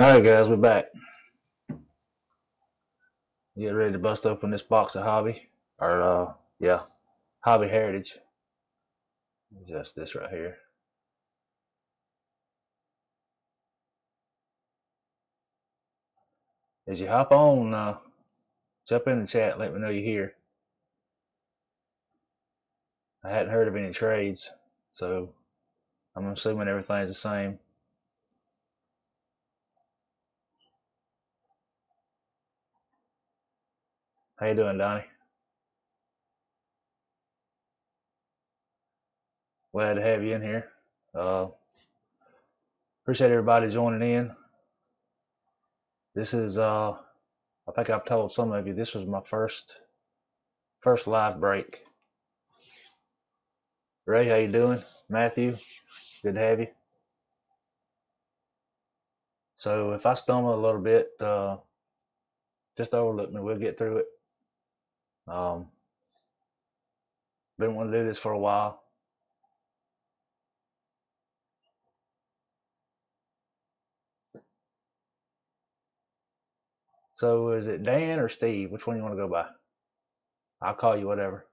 All right, guys, we're back. Get ready to bust open this box of hobby, or uh, yeah, hobby heritage. Just this right here. As you hop on, uh, jump in the chat. Let me know you're here. I hadn't heard of any trades, so I'm assuming everything's the same. How you doing, Donnie? Glad to have you in here. Uh, appreciate everybody joining in. This is, uh, I think I've told some of you this was my first first live break. Ray, how you doing? Matthew, good to have you. So if I stumble a little bit, uh, just overlook me. We'll get through it. Um, been wanting to do this for a while. So is it Dan or Steve? Which one you want to go by? I'll call you whatever.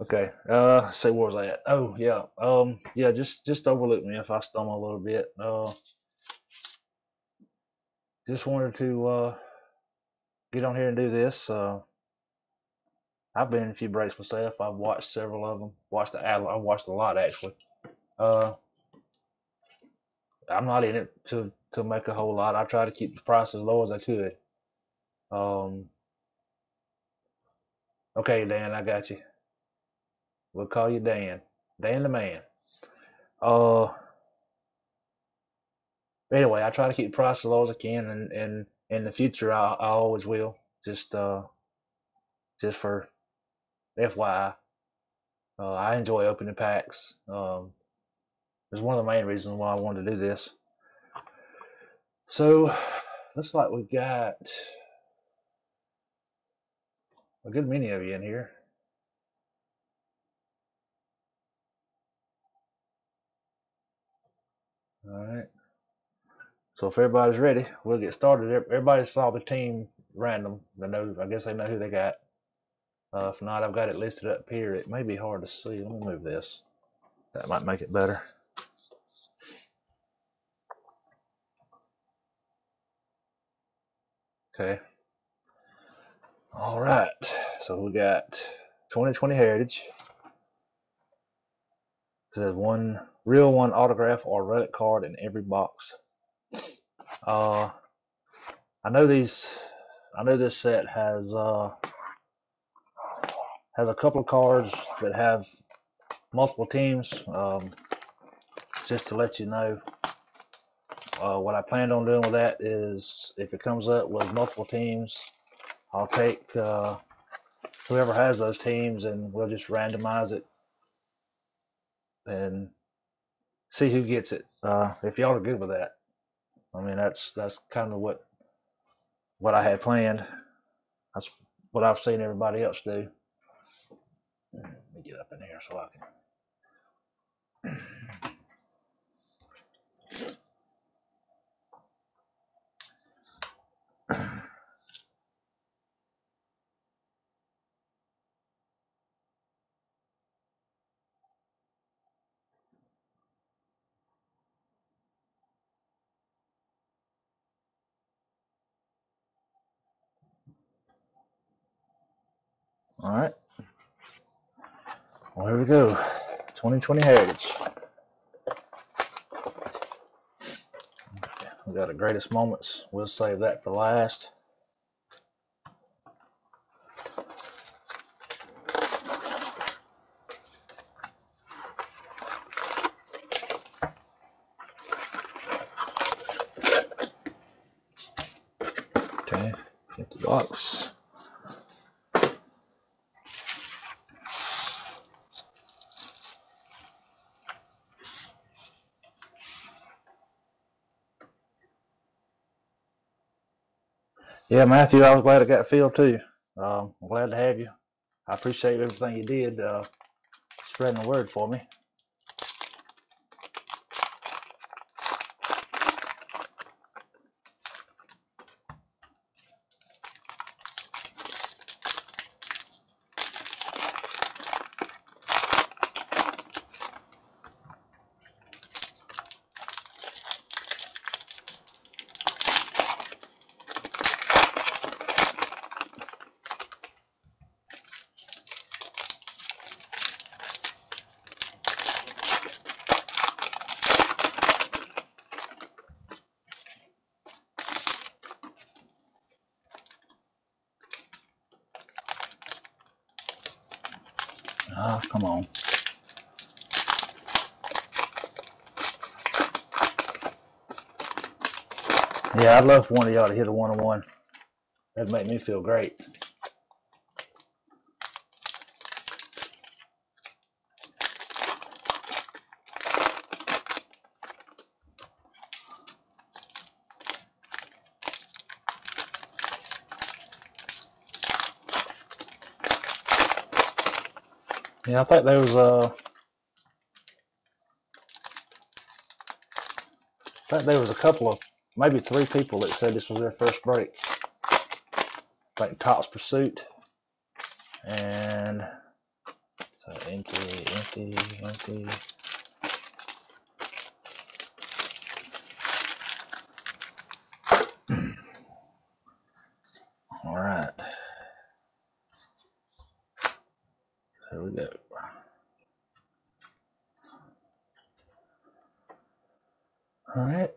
Okay. Uh, say where was I at? Oh yeah. Um, yeah. Just just overlook me if I stumble a little bit. Uh, just wanted to uh get on here and do this. Uh, I've been in a few breaks myself. I've watched several of them. Watched the Adler. I watched a lot actually. Uh, I'm not in it to to make a whole lot. I try to keep the price as low as I could. Um, okay, Dan, I got you. We'll call you Dan. Dan the man. Uh, anyway, I try to keep the price as low as I can, and, and in the future, I, I always will. Just uh, just for FYI, uh, I enjoy opening packs. Um, it's one of the main reasons why I wanted to do this. So, looks like we got a good many of you in here. All right. So if everybody's ready, we'll get started. Everybody saw the team random. They know. I guess they know who they got. Uh, if not, I've got it listed up here. It may be hard to see. Let me move this. That might make it better. Okay. All right. So we got 2020 Heritage. There's one real one autograph or relic card in every box. Uh, I know these. I know this set has uh, has a couple of cards that have multiple teams. Um, just to let you know, uh, what I planned on doing with that is if it comes up with multiple teams, I'll take uh, whoever has those teams and we'll just randomize it and see who gets it. Uh, if y'all are good with that, I mean that's that's kind of what what I had planned. That's what I've seen everybody else do. Let me get up in here so I can. All right. Well, here we go. 2020 Heritage. We got a greatest moments. We'll save that for last. Okay. Empty box. Yeah, Matthew, I was glad I got Phil too. Um, I'm glad to have you. I appreciate everything you did, uh, spreading the word for me. Oh, come on. Yeah, I'd love for one of y'all to hit a one on one. That'd make me feel great. Yeah, I think there was uh, I think there was a couple of maybe three people that said this was their first break. Like Tops Pursuit and so empty, empty, empty. All right, here we go. All right,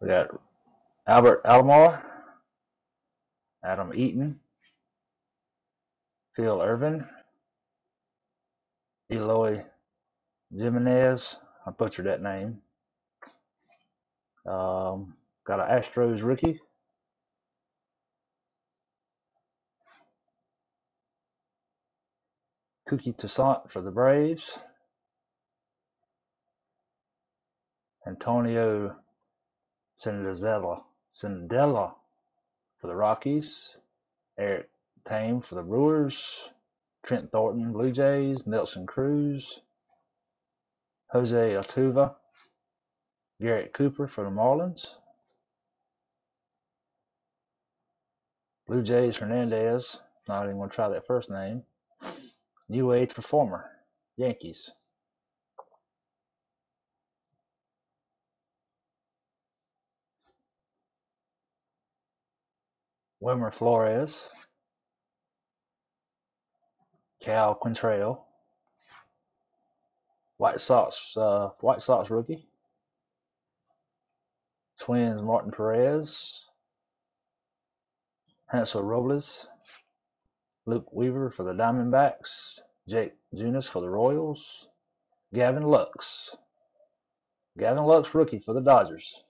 we got Albert Almora, Adam Eaton, Phil Ervin, Eloy Jimenez. I butchered that name. Um, got an Astros rookie, Touki Toussaint for the Braves, Antonio Sindazella, Sindella for the Rockies, Eric Tame for the Brewers, Trent Thornton, Blue Jays, Nelson Cruz, Jose Altuve, Garrett Cooper for the Marlins, Blue Jays Hernandez, not even going to try that first name, New Age Performer, Yankees, Wilmer Flores, Cal Quantrill, White Sox, uh, White Sox rookie, Twins Martin Perez, Hansel Robles, Luke Weaver for the Diamondbacks, Jake Junis for the Royals, Gavin Lux, Gavin Lux rookie for the Dodgers.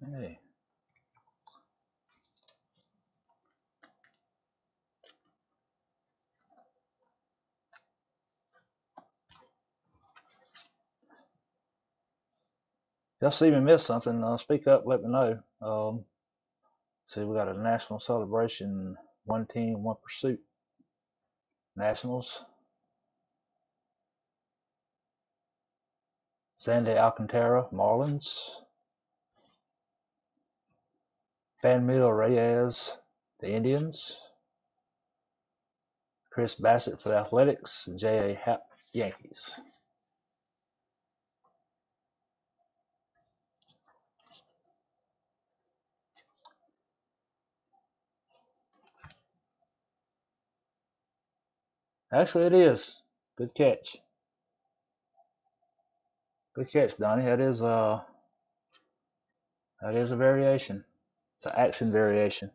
Hey, y'all see me miss something? Uh, speak up, let me know. Um, see, we got a national celebration, one team, one pursuit. Nationals, Sandy Alcantara, Marlins, Franmil Reyes, the Indians, Chris Bassitt for the Athletics, J.A. Happ, Yankees. Actually, it is. Good catch. Good catch, Donnie. That is uh that is a variation. It's an action variation.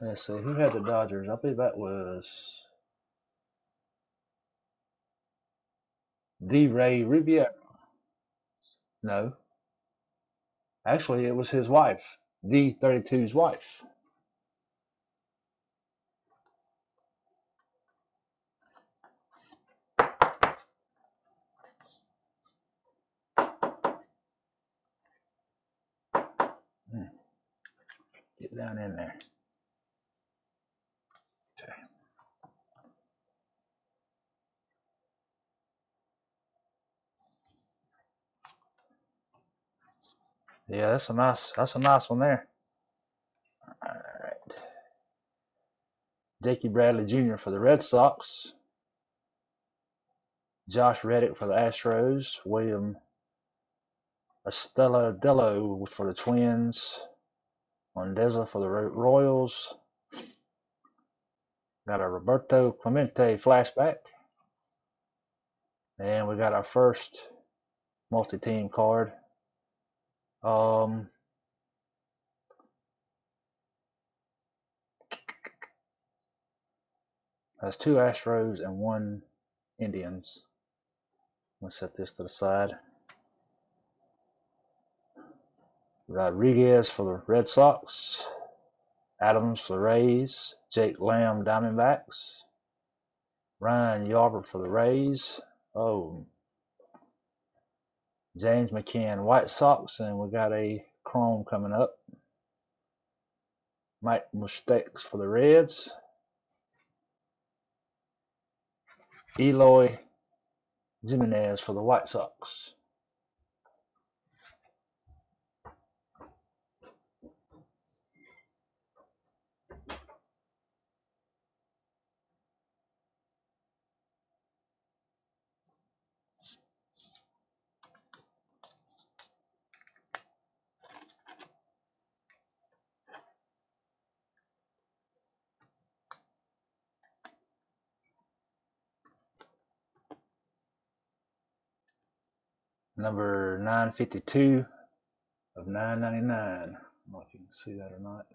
Let's see, who had the Dodgers? I believe that was D. Ray Riviera. No, actually, it was his wife, the 32's wife. down in there. Okay. Yeah, that's a nice that's a nice one there. All right. Jackie Bradley Jr. for the Red Sox. Josh Reddick for the Astros. William Estella Dello for the Twins. Mondeza for the Royals. Got a Roberto Clemente flashback. And we got our first multi-team card. Um, that's two Astros and one Indians. Let's set this to the side. Rodriguez for the Red Sox. Adams for the Rays. Jake Lamb Diamondbacks. Ryan Yarbrough for the Rays. Oh, James McCann White Sox, and we got a Chrome coming up. Mike Moustakas for the Reds. Eloy Jimenez for the White Sox. Number 952 of 999. I don't know if you can see that or not.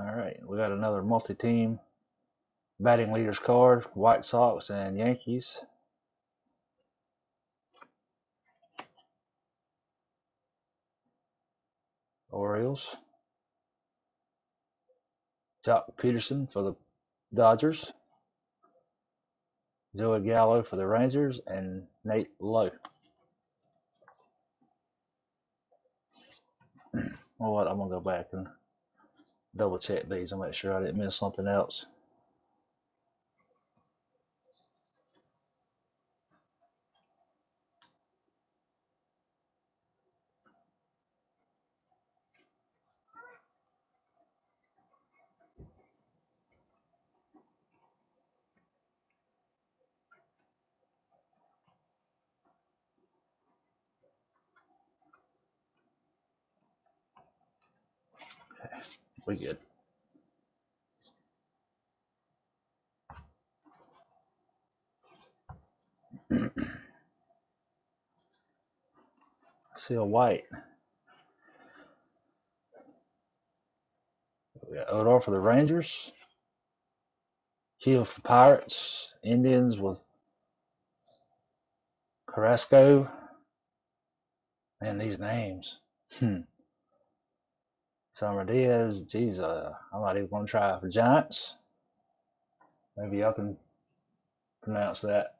All right, we got another multi-team batting leaders card: White Sox and Yankees. Orioles. Joc Pederson for the Dodgers. Joey Gallo for the Rangers and Nate Lowe. Well, what? I'm gonna go back and double check these and make sure I didn't miss something else. We good. See a white. We got Odor for the Rangers. Keel for Pirates. Indians with Carrasco. Man, these names. Hmm. Summer Diaz. Geez, uh, I'm not even going to try for Giants. Maybe y'all can pronounce that.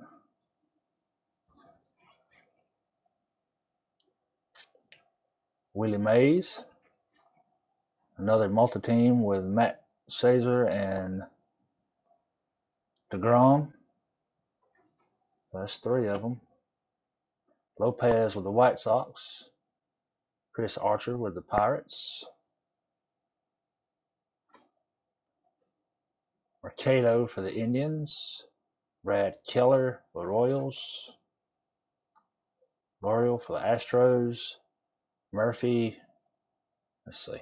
Willie Mays. Another multi-team with Max Scherzer and DeGrom. That's three of them. Lopez with the White Sox. Chris Archer with the Pirates. Mercado for the Indians. Brad Keller for the Royals. L'Oreal for the Astros. Murphy. Let's see.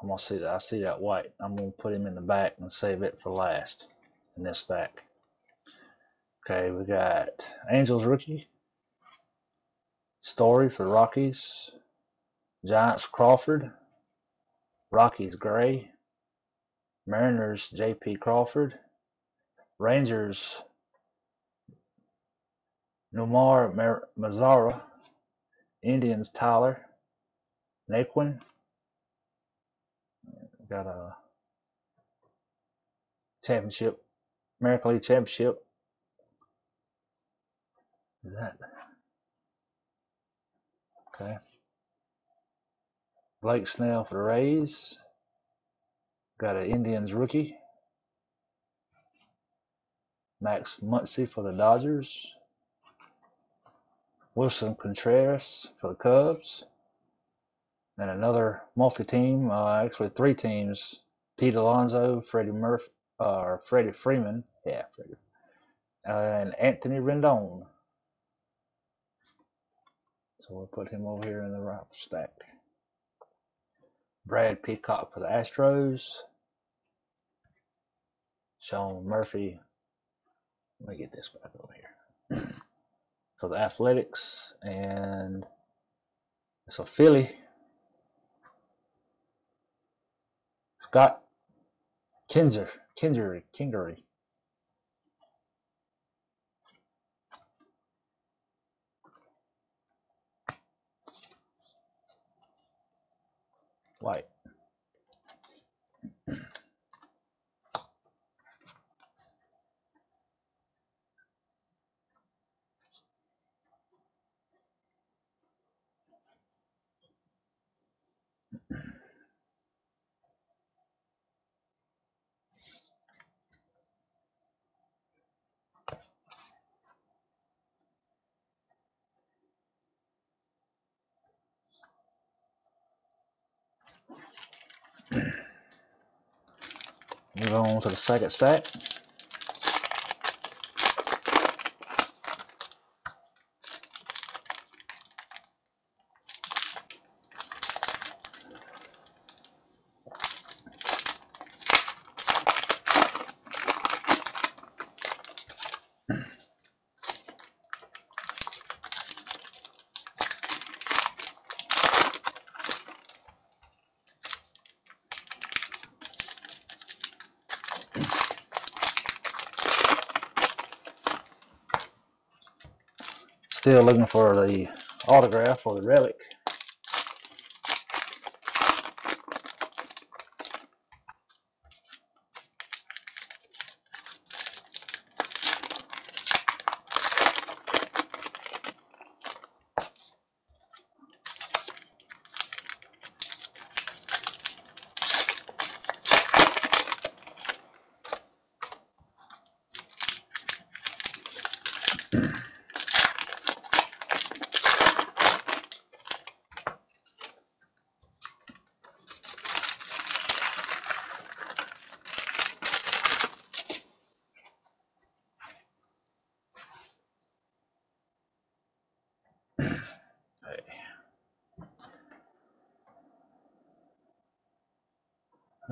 I'm gonna see that. I see that white. I'm gonna put him in the back and save it for last in this stack. Okay, we got Angels rookie. Story for the Rockies. Giants Crawford. Rockies Gray. Mariners J.P. Crawford. Rangers, Nomar Mar- Mazara. Indians, Tyler Naquin. Got a championship, American League championship. Is that okay? Blake Snell for the Rays. Got an Indians rookie. Max Muncy for the Dodgers. Willson Contreras for the Cubs. And another multi-team, uh, actually three teams. Pete Alonso, Freddie Murphy, uh, or Freddie Freeman, yeah, Freddie, uh, and Anthony Rendon. So we'll put him over here in the right stack. Brad Peacock for the Astros. Sean Murphy. Let me get this back over here. for the Athletics. And it's a Philly. Scott Kinzer. Kingery. Kingery. White. Move on to the second stack. Still looking for the autograph or the relic.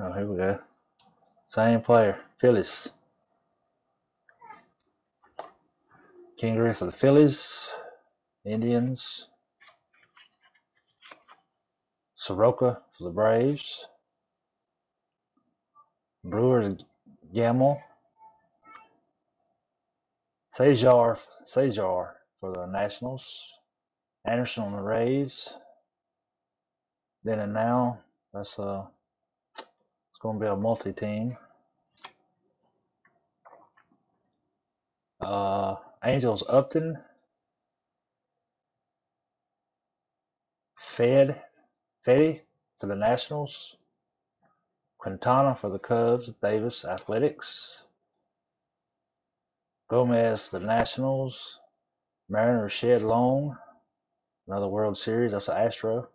Oh, here we go. Same player, Phillies. Kingery for the Phillies, Indians. Soroka for the Braves. Brewers, Gamble. Sajar, Sajar for the Nationals. Anderson on the Rays. Then and now, that's uh, it's going to be a multi-team. Uh, Angels Upton, Fed, Fetty for the Nationals. Quintana for the Cubs. Davis Athletics. Gomez for the Nationals. Mariners Shed Long. Another World Series. That's an Astro.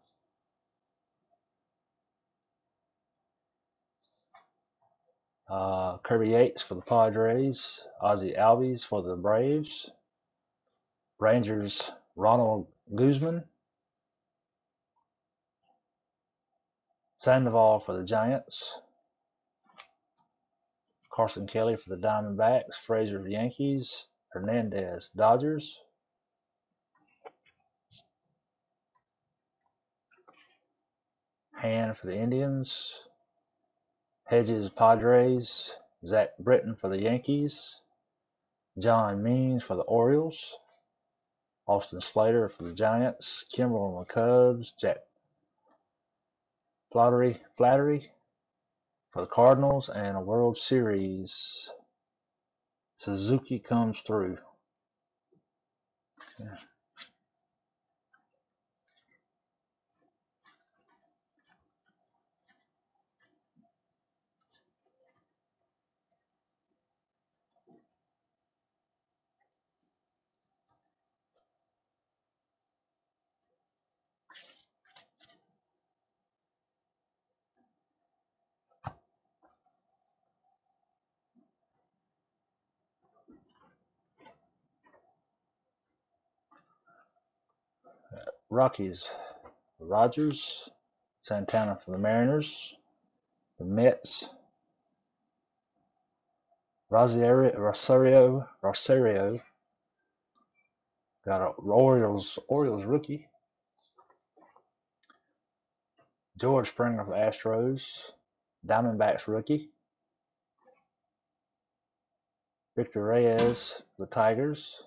Uh, Kirby Yates for the Padres. Ozzie Albies for the Braves. Rangers Ronald Guzman. Sandoval for the Giants. Carson Kelly for the Diamondbacks. Frazier the Yankees. Hernandez Dodgers. Hand for the Indians. Hedges Padres. Zach Britton for the Yankees. John Means for the Orioles, Austin Slater for the Giants, Kimbrel on the Cubs, Jack Flattery, Flattery for the Cardinals, and a World Series. Suzuki comes through. Yeah. Rockies, Rogers, Santana for the Mariners, the Mets, Rosario, Rosario, Rosario. Got a Orioles, Orioles rookie, George Springer for the Astros, Diamondbacks rookie, Victor Reyes for the Tigers,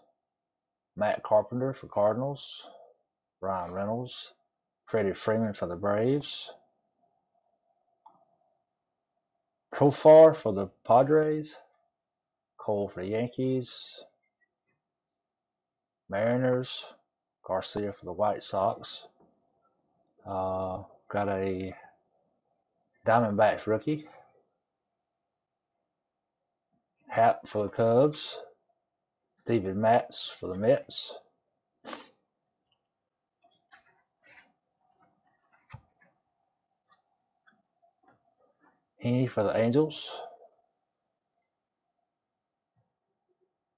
Matt Carpenter for Cardinals, Ryan Reynolds, Freddie Freeman for the Braves, Kofar for the Padres, Cole for the Yankees, Mariners, Garcia for the White Sox. Uh, got a Diamondbacks rookie, Hat for the Cubs, Steven Matz for the Mets, Heaney for the Angels,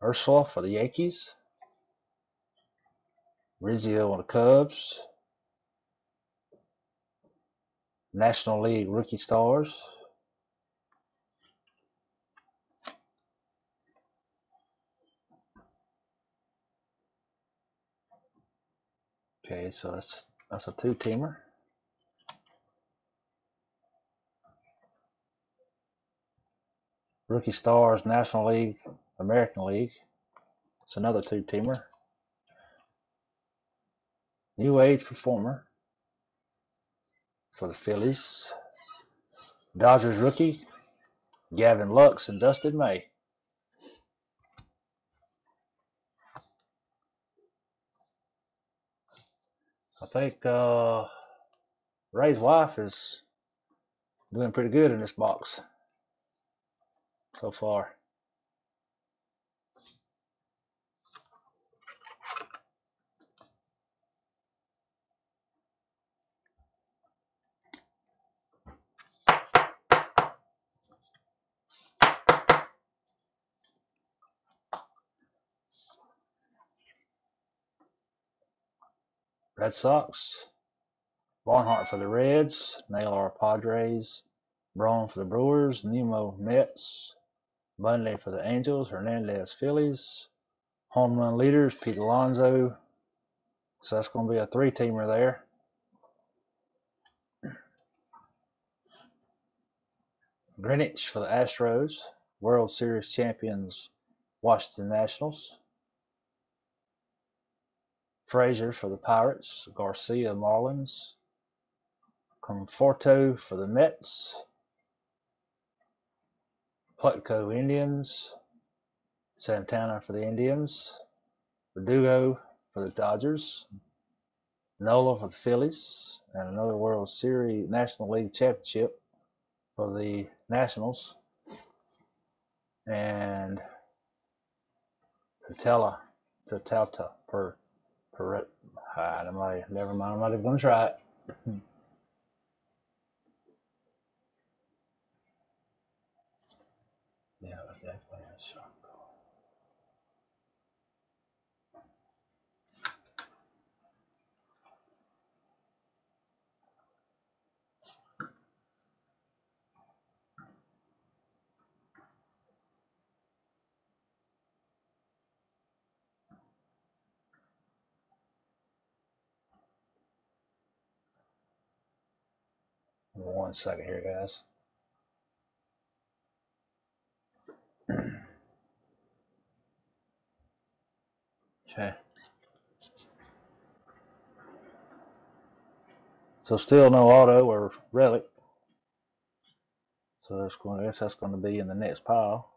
Urshela for the Yankees, Rizzo on the Cubs, National League rookie stars. Okay, so that's that's a two teamer. Rookie stars, National League, American League. It's another two teamer. New age performer for the Phillies. Dodgers rookie, Gavin Lux and Dustin May. I think uh, Ray's wife is doing pretty good in this box so far. Red Sox, Barnhart for the Reds, Naylor Padres, Braun for the Brewers, Nimmo Mets, Bundy for the Angels, Hernandez Phillies, home run leaders Pete Alonso. So that's going to be a three teamer there. Greenwich for the Astros, World Series champions Washington Nationals. Frazier for the Pirates, Garcia Marlins, Conforto for the Mets, Plutko Indians, Santana for the Indians, Verdugo for the Dodgers, Nola for the Phillies, and another World Series National League Championship for the Nationals, and Patella, Tatalta per per. I might, never mind. I'm not even going to try it. yeah, exactly. So. One second here, guys. Okay. So still no auto or relic. So that's going. I guess that's going to be in the next pile.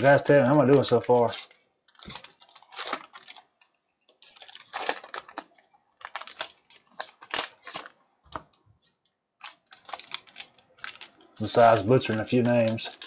Guys, tell me how am I doing so far? Besides butchering a few names.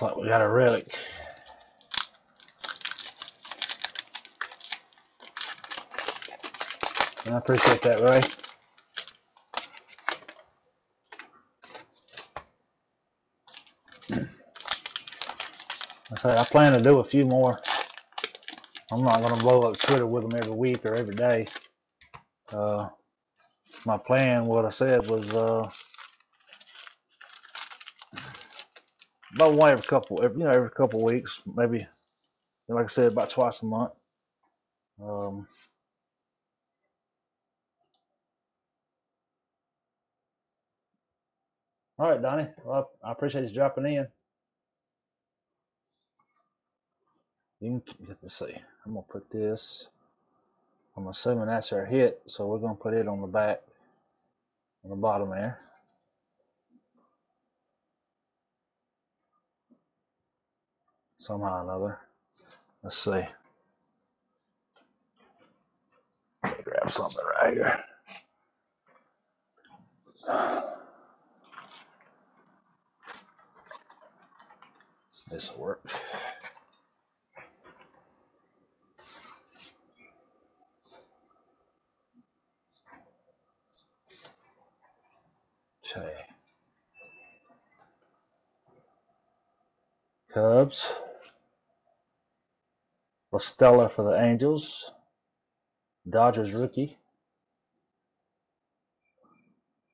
Looks like we got a relic. I appreciate that, Ray. I say I plan to do a few more. I'm not going to blow up Twitter with them every week or every day. Uh, my plan, what I said was uh, about one every couple, every, you know, every couple weeks, maybe. Like I said, about twice a month. Um, all right, Donnie. Well, I appreciate you dropping in. You can to see. I'm gonna put this. I'm assuming that's our hit, so we're gonna put it on the back, on the bottom there. Somehow or another. Let's see. Let me grab something right here. This will work. Okay. Cubs. La Stella for the Angels. Dodgers rookie.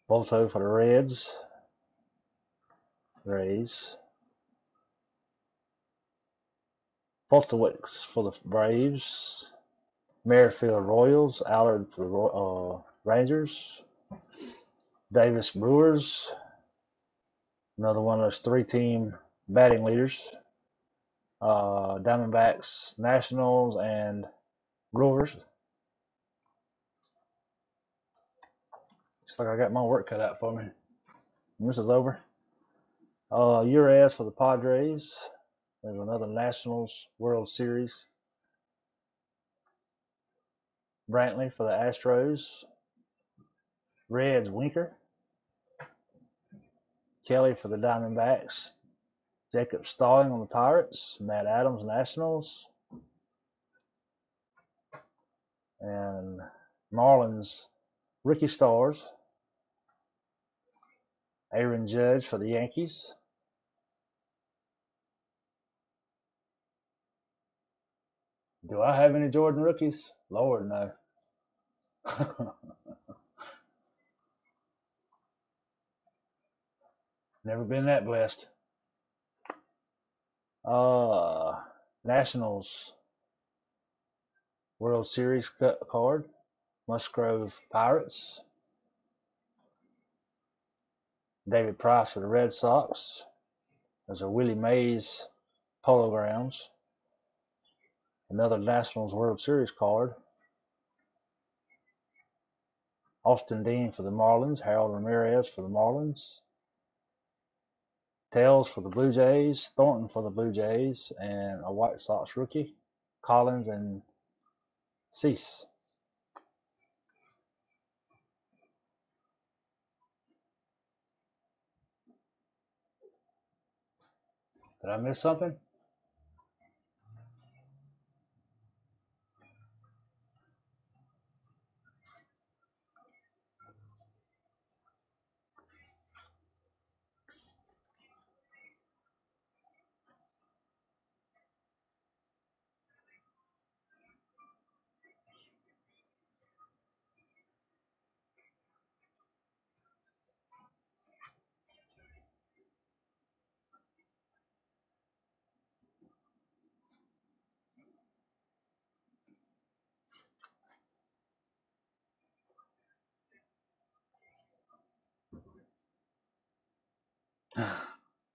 Bolto for the Reds. Rays. Foltowicz for the Braves. Merrifield Royals. Allard for the uh, Rangers. Davis Brewers. Another one of those three team batting leaders. Uh, Diamondbacks, Nationals, and Brewers. Looks like I got my work cut out for me. This is over. Uh, Urias for the Padres. There's another Nationals World Series. Brantley for the Astros. Reds Winker. Kelly for the Diamondbacks. Jacob Stalling on the Pirates. Matt Adams Nationals. And Marlins Ricky Stars. Aaron Judge for the Yankees. Do I have any Jordan rookies? Lord, no. Never been that blessed. Uh, Nationals World Series card. Musgrove Pirates. David Price for the Red Sox. Those are Willie Mays Polo Grounds. Another Nationals World Series card. Austin Dean for the Marlins, Harold Ramirez for the Marlins, Tellez for the Blue Jays, Thornton for the Blue Jays, and a White Sox rookie, Collins and Cease. Did I miss something?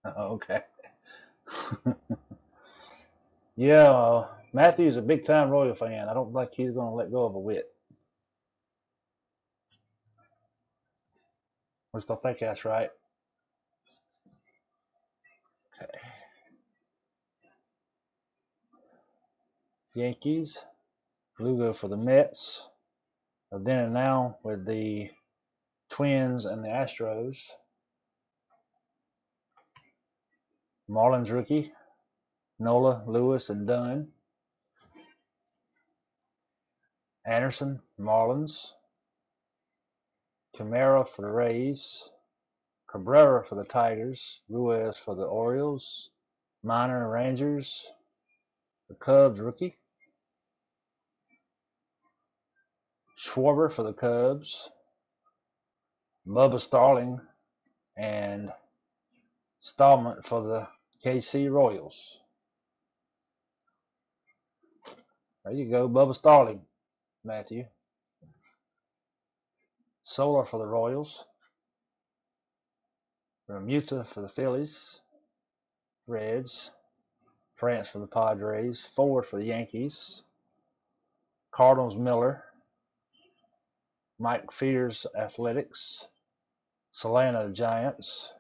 okay. yeah, uh, Matthew's a big time Royal fan. I don't think he's going to let go of a wit. I think that's right. Okay. Yankees, Lugo for the Mets. But then and now with the Twins and the Astros. Marlins rookie, Nola, Lewis, and Dunn. Anderson, Marlins. Camara for the Rays. Cabrera for the Tigers. Ruiz for the Orioles. Minor Rangers. The Cubs rookie. Schwarber for the Cubs. Bubba Starling and Stallman for the KC Royals. There you go, Bubba Starling, Matthew. Soler for the Royals. Realmuto for the Phillies. Reds. France for the Padres. Ford for the Yankees. Cardinals Miller. Mike Fiers Athletics. Solano Giants.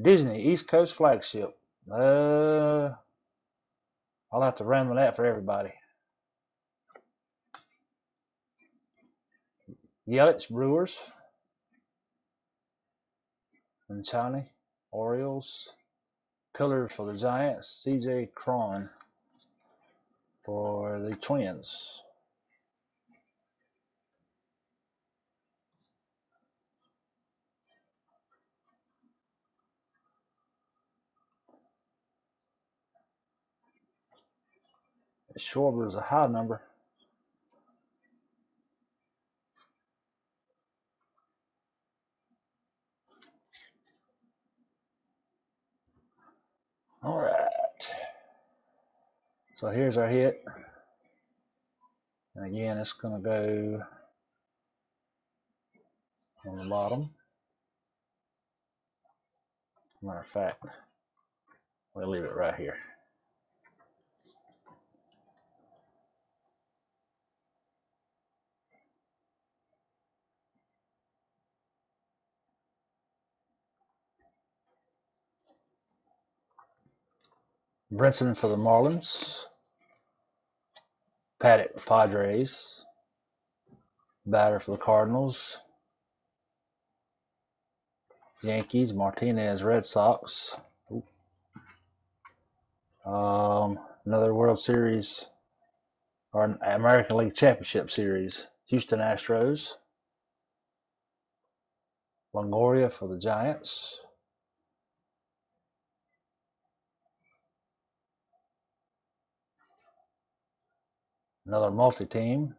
Disney East Coast Flagship. Uh, I'll have to run that for everybody. Yelich Brewers. Mancini Orioles. Pillar for the Giants. CJ Cron for the Twins. Schwarber is a high number. All right. So here's our hit. And again, it's going to go on the bottom. Matter of fact, we'll leave it right here. Brinson for the Marlins. Paddack Padres. Bader for the Cardinals. Yankees. Martinez Red Sox. Um, another World Series or an American League Championship Series. Houston Astros. Longoria for the Giants. Another multi-team.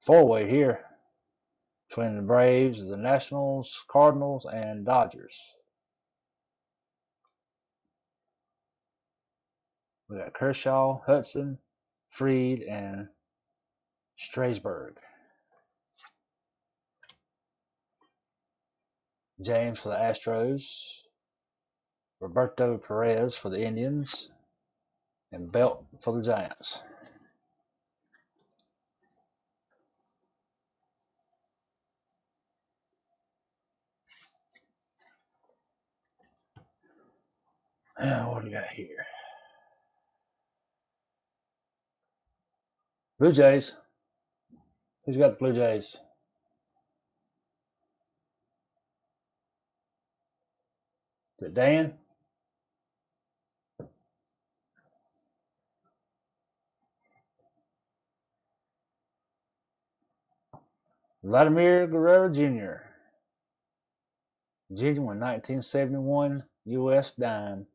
Four-way here between the Braves, the Nationals, Cardinals, and Dodgers. We got Kershaw, Hudson, Fried, and Strasburg. James for the Astros, Roberto Perez for the Indians, and Belt for the Giants. Now, what do we got here? Blue Jays. Who's got the Blue Jays? Is it Dan? Vladimir Guerrero Jr. Genuine 1971 U.S. dime.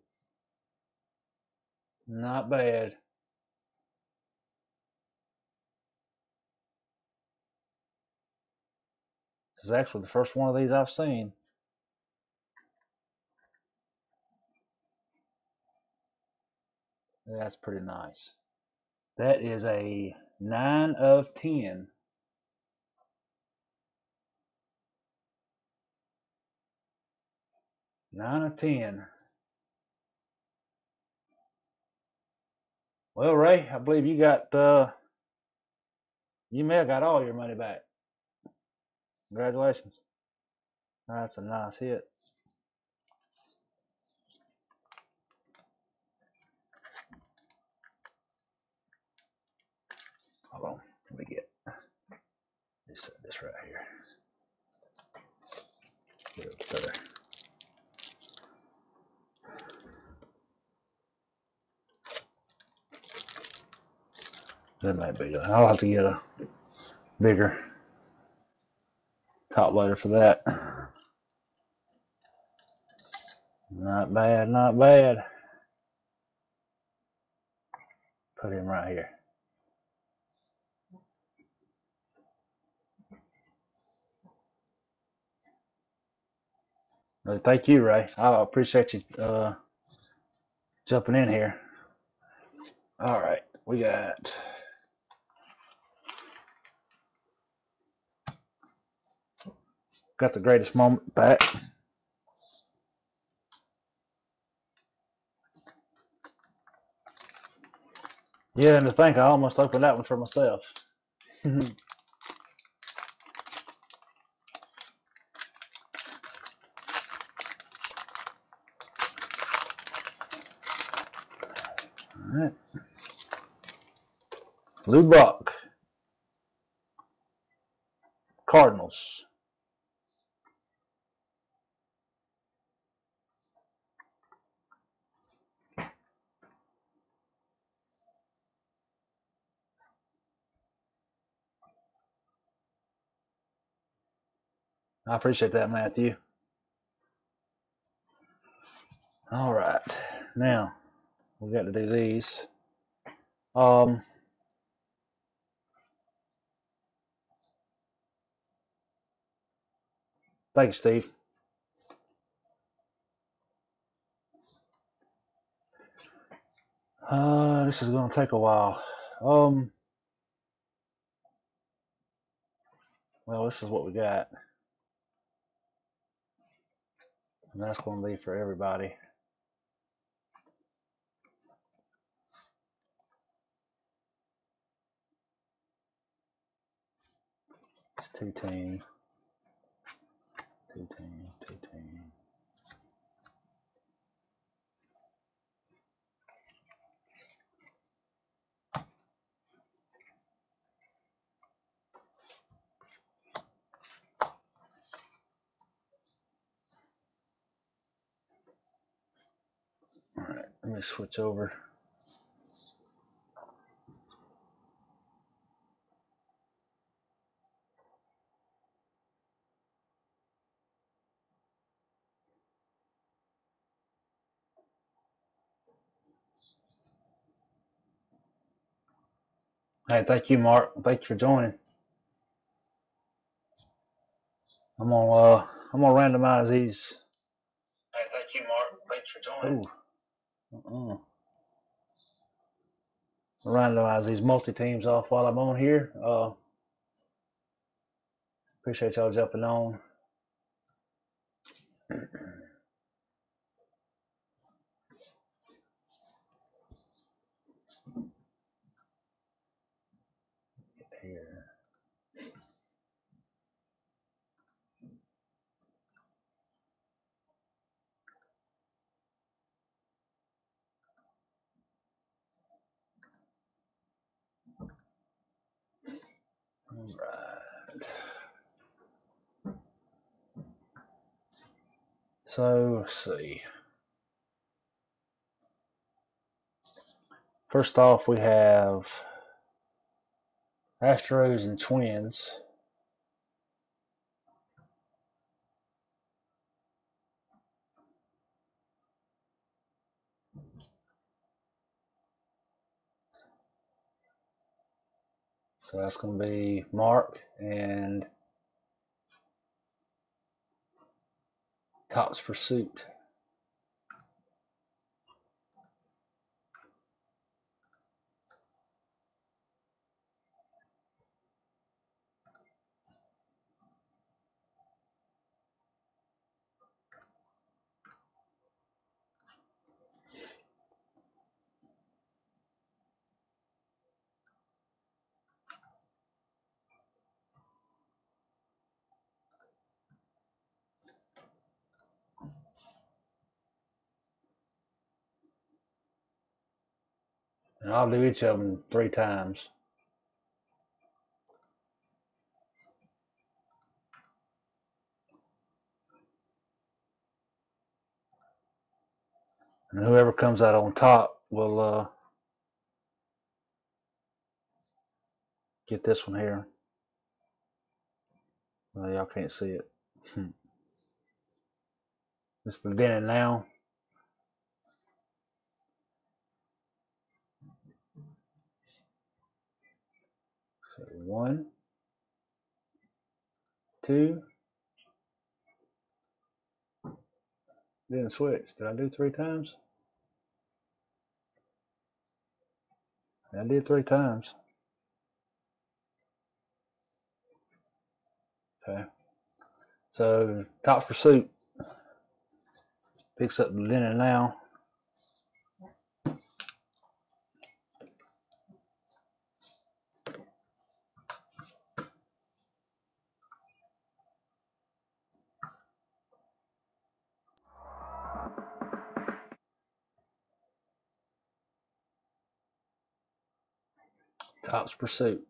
Not bad. This is actually the first one of these I've seen. That's pretty nice. That is a 9 of 10. 9 of 10. Well, Ray, I believe you got, uh, you may have got all your money back. Congratulations. That's a nice hit. Hold on. Let me get this, this right here. Get it better. That might be. I'll have to get a bigger top loader for that. Not bad, not bad. Put him right here. Thank you, Ray. I appreciate you uh, jumping in here. All right, we got got the greatest moment back. Yeah, and to think I almost opened that one for myself. All right, Lou Brock, Cardinals. I appreciate that, Matthew. All right, now we got to do these. Um, thank you, Steve. Uh, this is going to take a while. Um, well, this is what we got, and that's going to be for everybody. It's two team, two team. All right, let me switch over. Hey, thank you, Mark. Thank you for joining. I'm gonna uh, I'm gonna randomize these. Hey, thank you, Mark. Thanks for joining. Ooh, uh-uh. randomize these multi teams off while I'm on here. Uh, appreciate y'all jumping on. Right. So let's see. First off, we have Astros and Twins. So that's going to be Mark and Topps Pursuit. And I'll do each of them three times. And whoever comes out on top will uh, get this one here. Well, y'all can't see it. it's the then and now. One, two, didn't switch. Did I do three times? I did three times. Okay. So Topps Pursuit picks up the then and now. Topps Pursuit.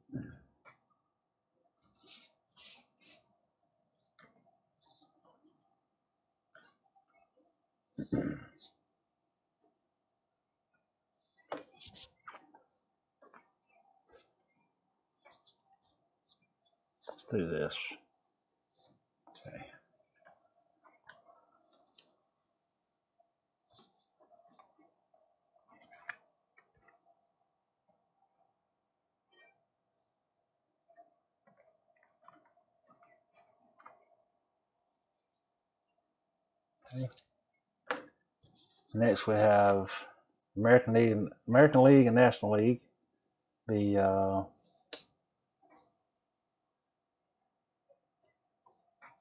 Let's do this. Next, we have American League, American League, and National League. The uh,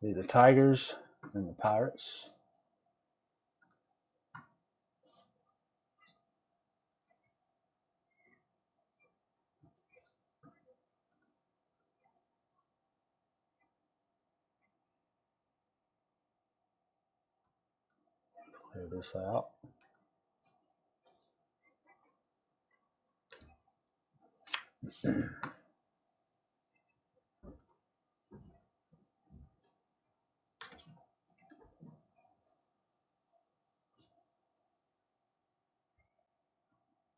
the, the Tigers and the Pirates. This out.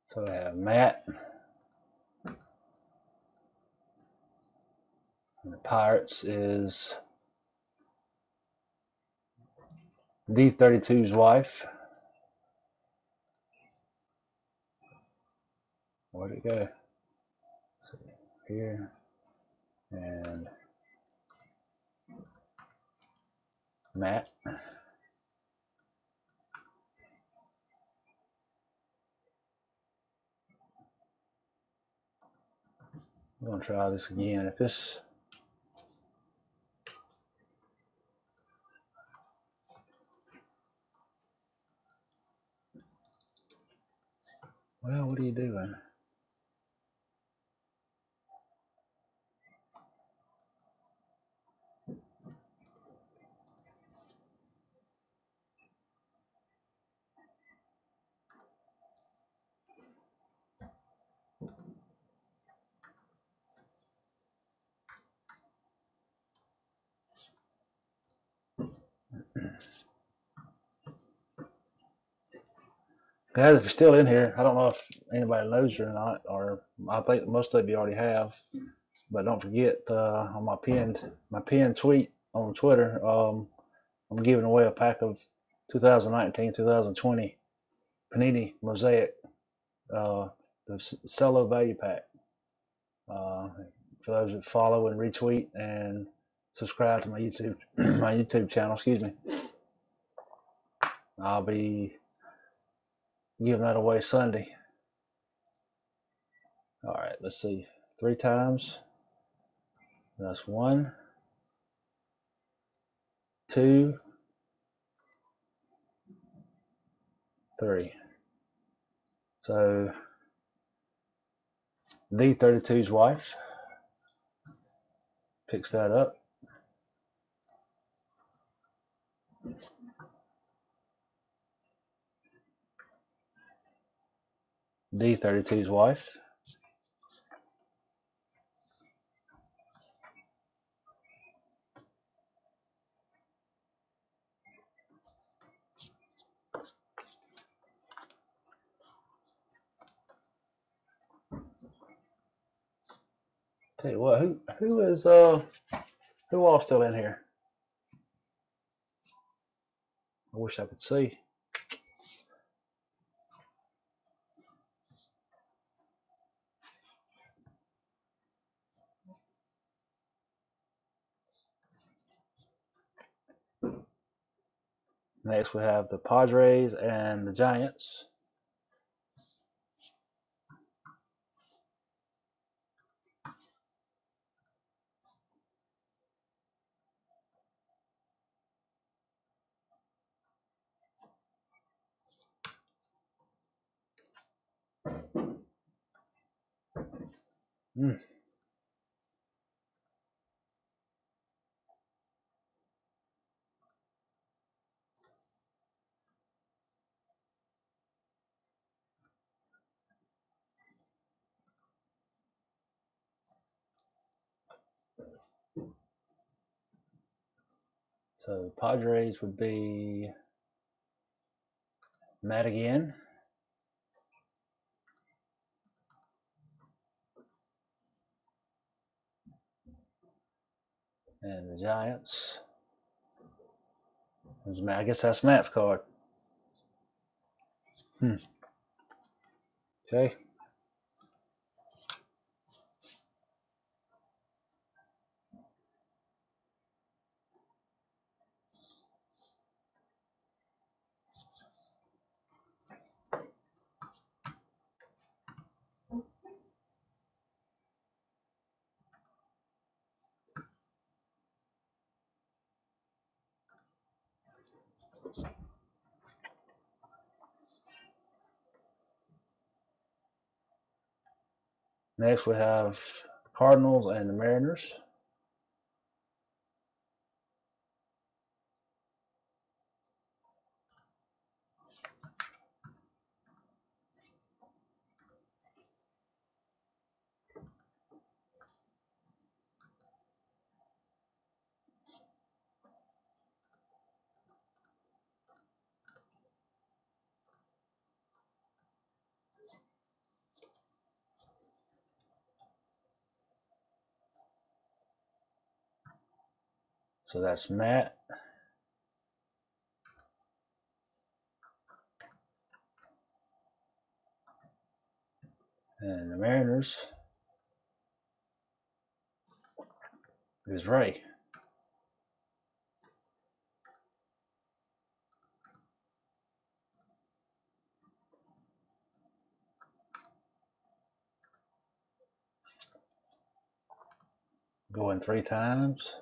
So I have Matt. And the Pirates is D32's wife. Where'd it go? Here and Matt. We're gonna try this again. If this well, what are you doing? Guys, if you're still in here, I don't know if anybody knows you or not, or I think most of you already have. But don't forget uh, on my pinned my pinned tweet on Twitter, um, I'm giving away a pack of 2019 2020 Panini Mosaic, uh, the Cello Value Pack. Uh, for those that follow and retweet and subscribe to my YouTube my YouTube channel, excuse me, I'll be giving that away Sunday. All right, let's see, three times. That's one, two, three. So the 32's wife picks that up. The 32's wife. Tell you what, who who is uh who all still in here? I wish I could see. Next we have the Padres and the Giants. Mm. So Padres would be Matt again. And the Giants. I guess that's Matt's card. Hmm. Okay. Next we have Cardinals and the Mariners. So that's Matt. And the Mariners is Ray. Going three times.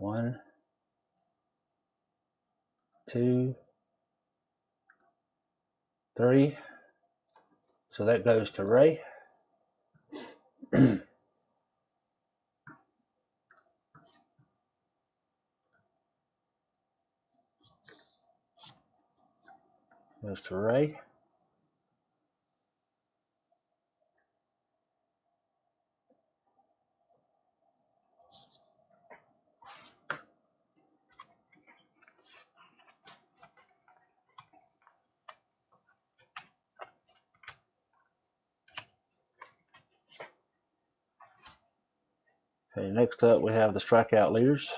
One, two, three. So that goes to Ray. goes to Ray. Okay, next up we have the strikeout leaders.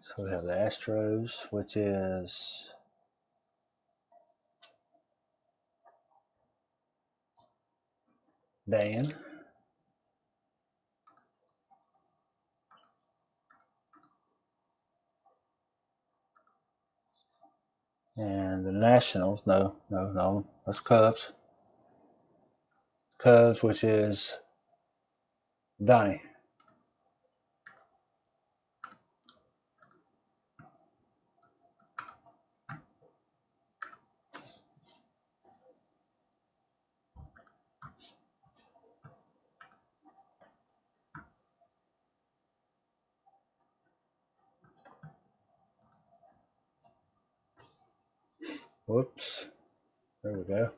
So we have the Astros, which is Dan. And the Nationals, no, no, no, that's Cubs. Cubs, which is Donnie. Whoops. There we go.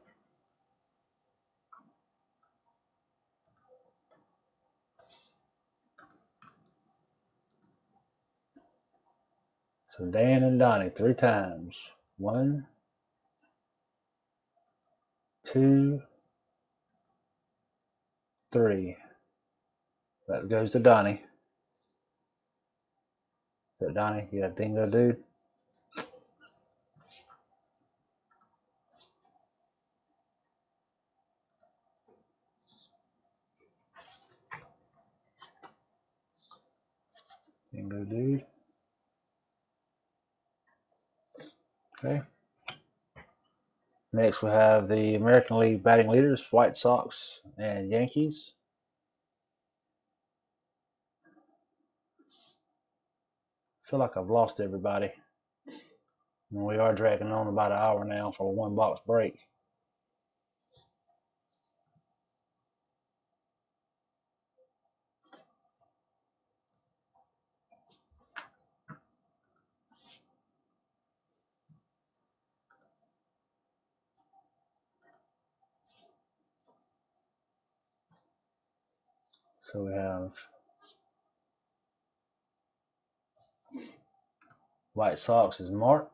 So Dan and Donnie three times. One, two, three. That goes to Donnie. Is that Donnie? You got dingo dude? Dingo dude. Okay. Next we have the American League batting leaders, White Sox and Yankees. feel like I've lost everybody. And we are dragging on about an hour now for a one box break. So we have White Sox is Mark.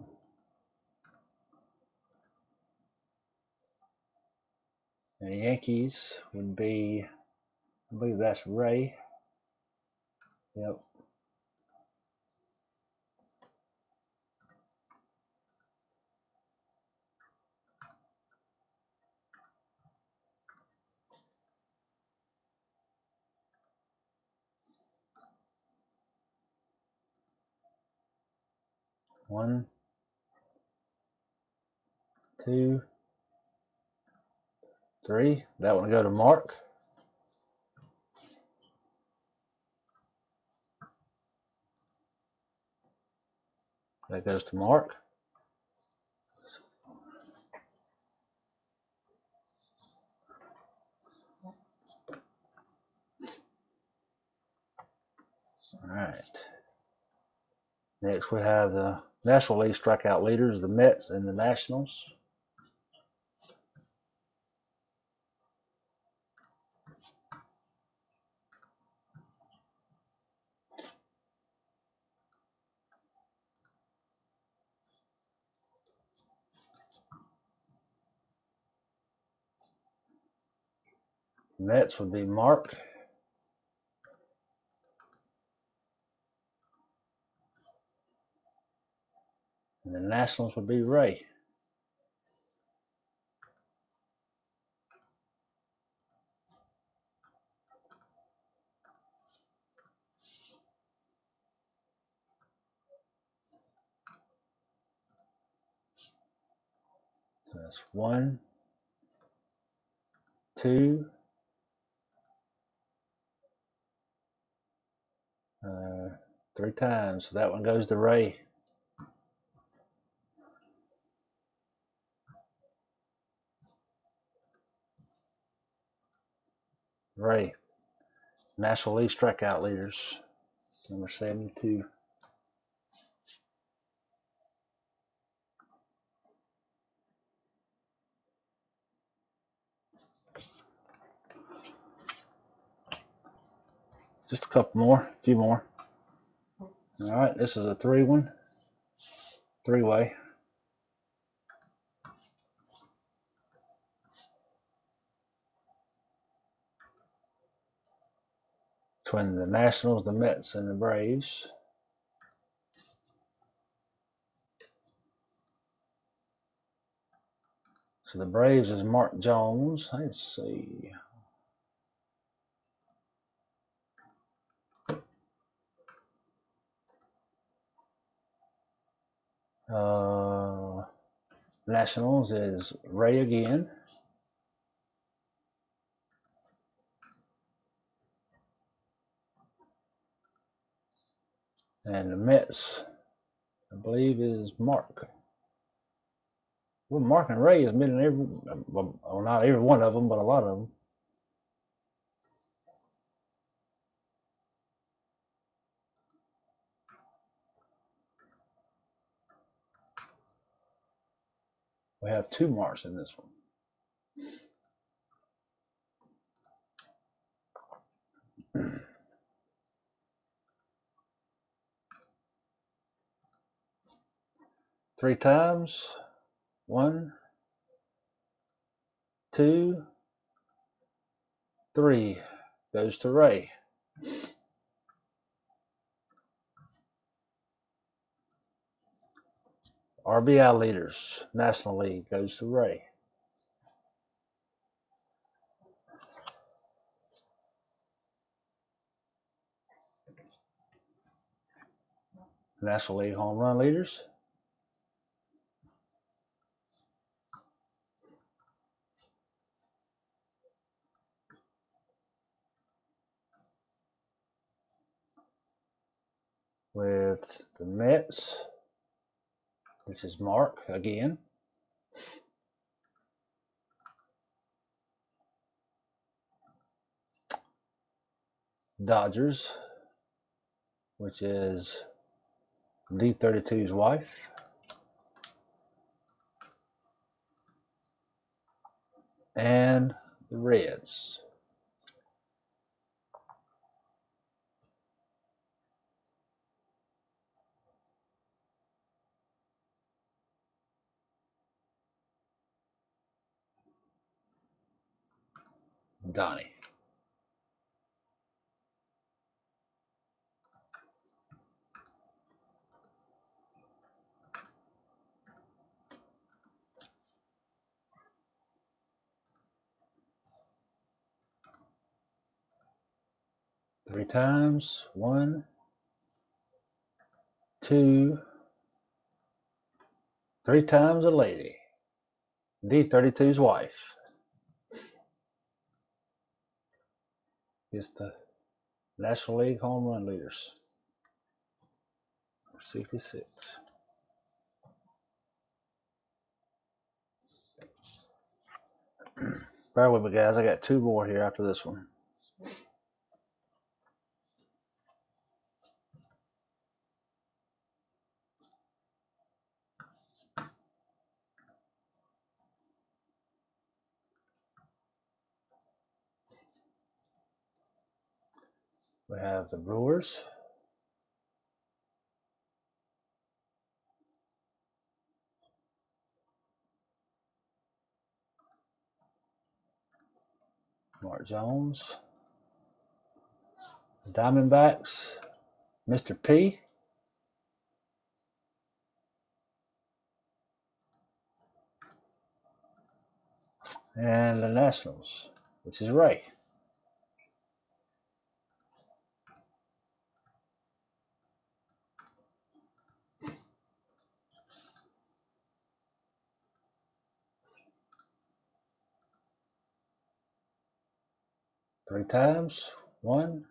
And the Yankees would be, I believe that's Ray. Yep. One, two, three. That one go to Mark. That goes to Mark. All right. Next, we have the National League strikeout leaders, the Mets and the Nationals. Mets would be Mark. And the Nationals would be Ray. So that's one, two, uh, three times. So that one goes to Ray. Ray, National League strikeout leaders, number 72. Just a couple more, a few more. All right, this is a three one, three way. Between the Nationals, the Mets, and the Braves. So the Braves is Mark Jones. Let's see. Uh, Nationals is Ray again. And the Mets, I believe, is Mark. Well, Mark and Ray has been in every, well, not every one of them, but a lot of them. We have two marks in this one. Three times. One, two, three. Goes to Ray. RBI leaders, National League goes to Ray. National League home run leaders. With the Mets, this is Mark again. Dodgers, which is D32's wife. And the Reds. Donnie. Three times. One, two, three times a lady. D32's wife. Is the National League home run leaders. 66. Bear with me, guys. I got two more here after this one. We have the Brewers. Mark Jones. Diamondbacks. Mr. P. And the Nationals, which is Ray. Three times. One,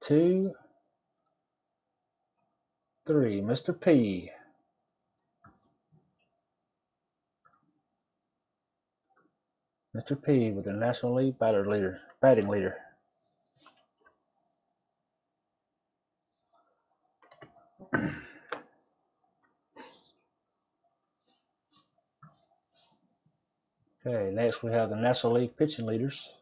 two, three. Mr. P. Mr. P with the National League batter leader, batting leader. Okay, next we have the National League pitching leaders.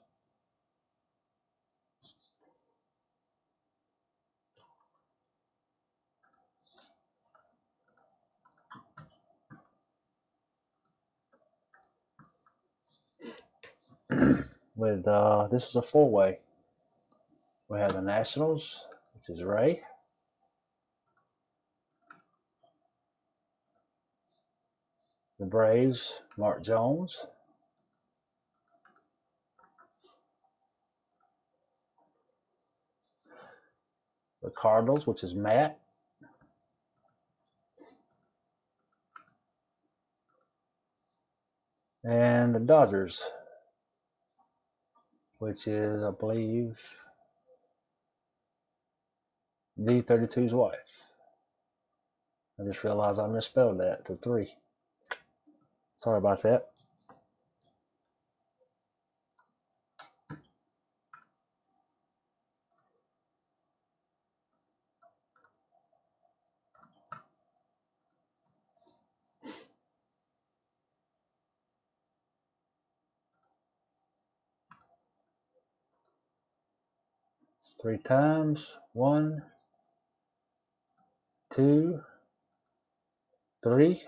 With uh, this is a four way. We have the Nationals, which is Ray. The Braves, Mark Jones. The Cardinals, which is Matt. And the Dodgers, which is, I believe, the 32's wife. I just realized I misspelled that to three. Sorry about that. Three times. One, two, three.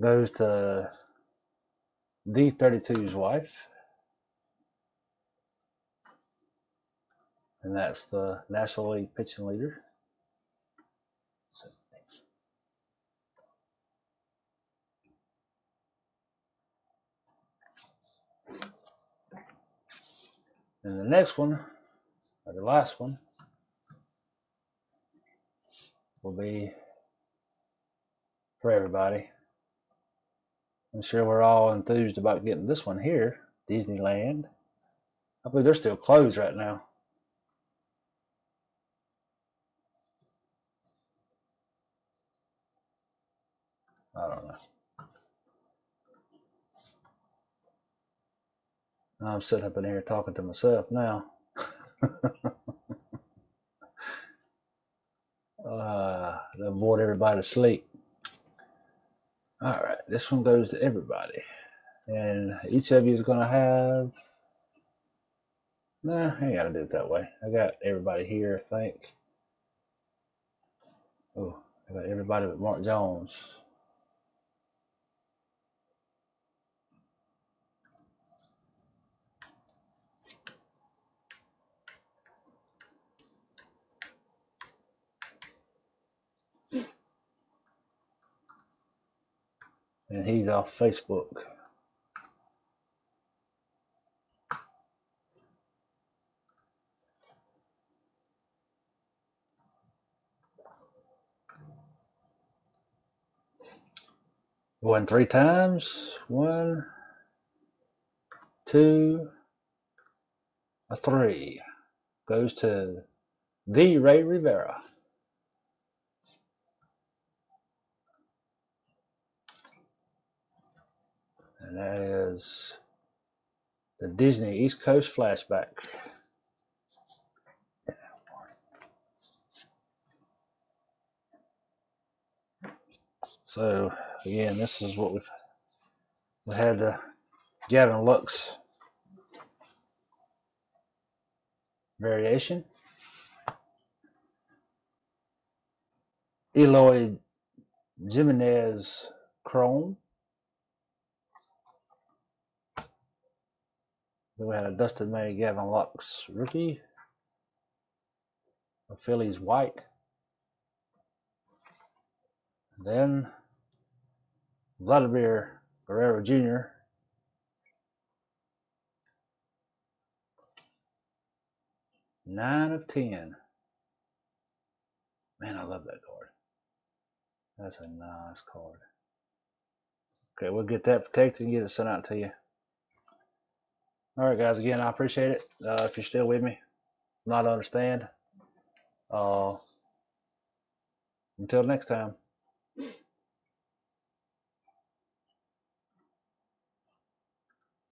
Goes to the 32's wife. And that's the National League pitching leader. And the next one, or the last one, will be for everybody. I'm sure we're all enthused about getting this one here, Disneyland. I believe they're still closed right now. I don't know. I'm sitting up in here talking to myself now. uh, to everybody to sleep. All right, this one goes to everybody. And each of you is going to have. Nah, I ain't got to do it that way. I got everybody here, I think. Oh, I got everybody but Mark Jones. And he's off Facebook. One three times. One, two, a three. Goes to the Ray Rivera. And that is the Disney East Coast Flashback. So again, this is what we've we had the Gavin Lux variation. Eloy Jimenez Chrome. Then we had a Dustin May Gavin Lux rookie. A Phillies white. Then Vladimir Guerrero Jr. Nine of ten. Man, I love that card. That's a nice card. Okay, we'll get that protected and get it sent out to you. All right, guys. Again, I appreciate it. Uh, if you're still with me, not understand. Uh, until next time.